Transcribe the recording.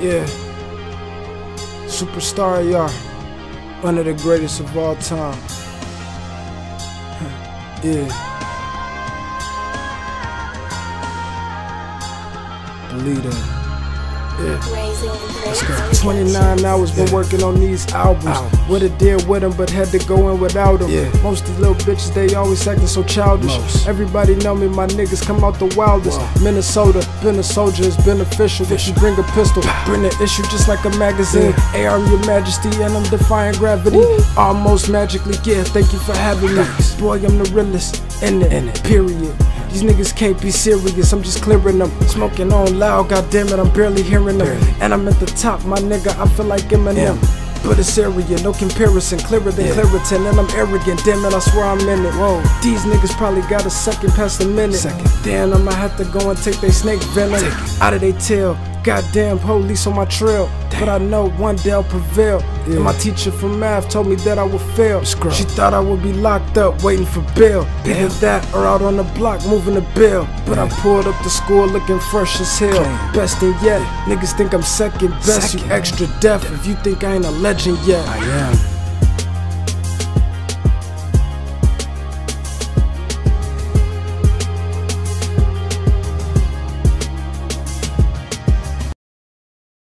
Yeah. Superstar y'all. One of the greatest of all time. Yeah. Believe that. Yeah. Let's 29 hours been working on these albums. Would've did with them, but had to go in without them. Yeah. Most of these little bitches, they always acting so childish. Most. Everybody know me, my niggas come out the wildest. Wow. Minnesota, been a soldier, it's beneficial. If you bring a pistol, bring an issue just like a magazine. AR, your majesty, and I'm defying gravity. Almost magically, yeah, thank you for having me. Thanks. Boy, I'm the realest in it, In it. period. These niggas can't be serious, I'm just clearing them. Smoking on loud, goddamn it, I'm barely hearing them. And I'm at the top, my nigga, I feel like Eminem. Yeah. But it's area, no comparison, clearer than Yeah. Claritin, and I'm arrogant. Damn it, I swear I'm in it. Whoa. These niggas probably got a second past a minute. Second. Damn, I'ma have to go and take they snake venom out of they tail. Goddamn police on my trail, but I know one day I'll prevail. Yeah. And my teacher for math told me that I would fail. Scrub. She thought I would be locked up waiting for bail. Either Damn. that or out on the block moving the bill. But I Yeah. pulled up to school looking fresh as hell. Clean. Best in yet, niggas think I'm second best. You extra deaf if you think I ain't a legend yet. I am.